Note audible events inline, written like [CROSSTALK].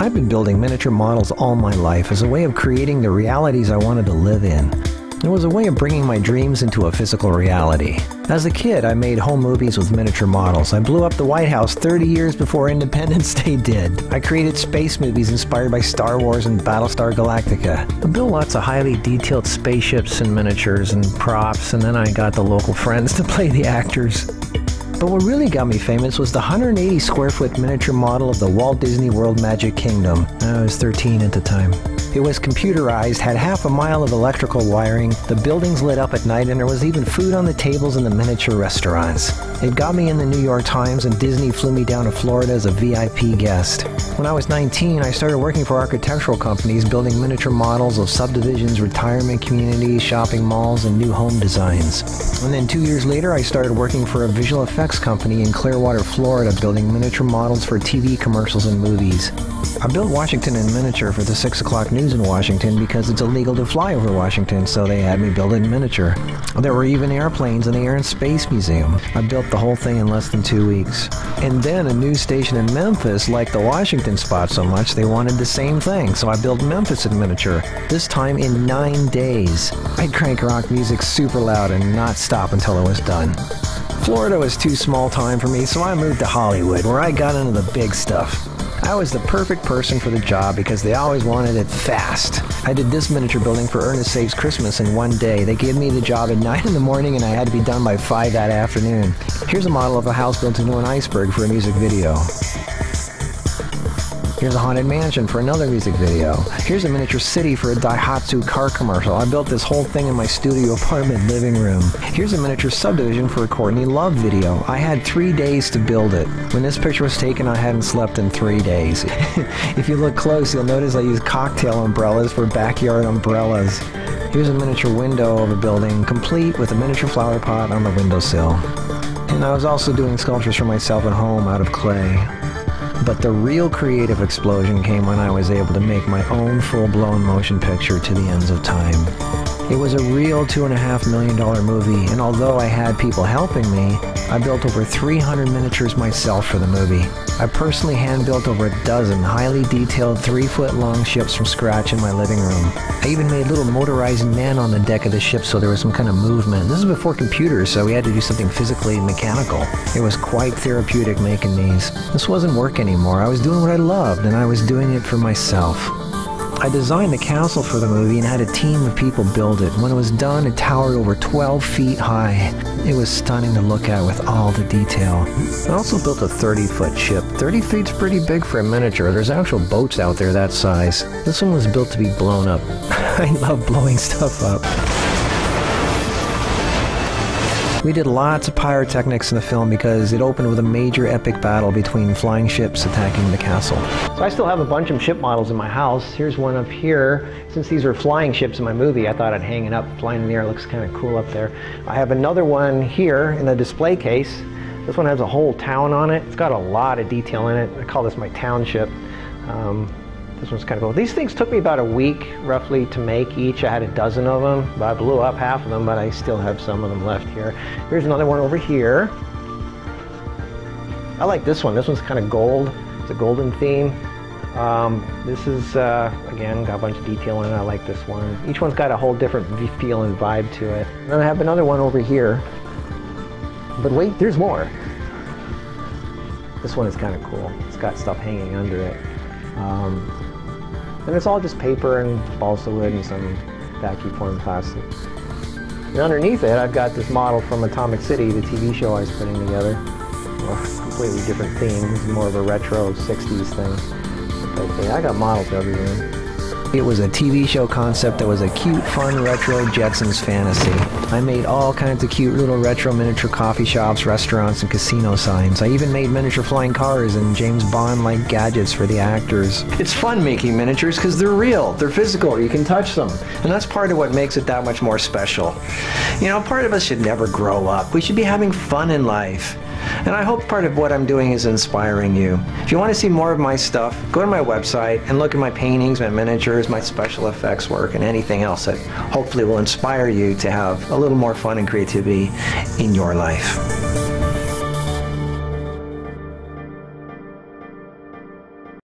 I've been building miniature models all my life as a way of creating the realities I wanted to live in. It was a way of bringing my dreams into a physical reality. As a kid, I made home movies with miniature models. I blew up the White House 30 years before [LAUGHS] Independence Day did. I created space movies inspired by Star Wars and Battlestar Galactica. I built lots of highly detailed spaceships and miniatures and props, and then I got the local friends [LAUGHS] to play the actors. But what really got me famous was the 180 square foot miniature model of the Walt Disney World Magic Kingdom. I was 13 at the time. It was computerized, had half a mile of electrical wiring, the buildings lit up at night, and there was even food on the tables in the miniature restaurants. It got me in the New York Times, and Disney flew me down to Florida as a VIP guest. When I was 19, I started working for architectural companies building miniature models of subdivisions, retirement communities, shopping malls, and new home designs. And then two years later, I started working for a visual effects company in Clearwater, Florida, building miniature models for TV commercials and movies. I built Washington in miniature for the 6 o'clock news in Washington because it's illegal to fly over Washington, so they had me build it in miniature. There were even airplanes in the Air and Space Museum. I built the whole thing in less than two weeks. And then a news station in Memphis liked the Washington spot so much they wanted the same thing, so I built Memphis in miniature, this time in nine days. I'd crank rock music super loud and not stop until it was done. Florida was too small time for me, so I moved to Hollywood, where I got into the big stuff. I was the perfect person for the job because they always wanted it fast. I did this miniature building for Ernest Saves Christmas in one day. They gave me the job at [LAUGHS] 9 in the morning and I had to be done by 5 that afternoon. Here's a model of a house built into an iceberg for a music video. Here's a haunted mansion for another music video. Here's a miniature city for a Daihatsu car commercial. I built this whole thing in my studio apartment living room. Here's a miniature subdivision for a Courtney Love video. I had three days to build it. When this picture was taken, I hadn't slept in three days. [LAUGHS] if you look close, you'll notice I used cocktail umbrellas for backyard umbrellas. Here's a miniature window of a building, complete with a miniature flower pot on the windowsill. And I was also doing sculptures for myself at home out of clay. But the real creative explosion came when I was able to make my own full-blown motion picture to the ends of time. It was a real two and a half million dollar movie, and although I had people helping me, I built over 300 miniatures myself for the movie. I personally hand built over a dozen highly detailed three foot long ships from scratch in my living room. I even made little motorized men on the deck of the ship so there was some kind of movement. This is before computers, so we had to do something physically mechanical. It was quite therapeutic making these. This wasn't work anymore. I was doing what I loved, and I was doing it for myself. I designed the castle for the movie and had a team of people build it. When it was done, it towered over 12 feet high. It was stunning to look at with all the detail. I also built a 30 foot ship. 30 feet's pretty big for a miniature. There's actual boats out there that size. This one was built to be blown up. [LAUGHS] I love blowing stuff up. We did lots of pyrotechnics in the film because it opened with a major epic battle between flying ships attacking the castle. So I still have a bunch of ship models in my house. Here's one up here. Since these are flying ships in my movie, I thought I'd hang it up. Flying in the air looks kind of cool up there. I have another one here in the display case. This one has a whole town on it. It's got a lot of detail in it. I call this my township. Um, this one's kind of cool. These things took me about a week, roughly, to make each. I had a dozen of them. I blew up half of them, but I still have some of them left here. Here's another one over here. I like this one. This one's kind of gold. It's a golden theme. Um, this is, uh, again, got a bunch of detail in it. I like this one. Each one's got a whole different feel and vibe to it. And then I have another one over here. But wait, there's more. This one is kind of cool. It's got stuff hanging under it. Um, and it's all just paper and balsa wood and some vacuum formed plastic. And underneath it, I've got this model from Atomic City, the TV show I was putting together. Well, completely different theme. Is more of a retro 60s thing. I got models everywhere. It was a TV show concept that was a cute, fun, retro Jetsons fantasy. I made all kinds of cute little retro miniature coffee shops, restaurants, and casino signs. I even made miniature flying cars and James Bond-like gadgets for the actors. It's fun making miniatures because they're real, they're physical, you can touch them. And that's part of what makes it that much more special. You know, part of us should never grow up. We should be having fun in life. And I hope part of what I'm doing is inspiring you. If you want to see more of my stuff, go to my website and look at my paintings, my miniatures, my special effects work, and anything else that hopefully will inspire you to have a little more fun and creativity in your life.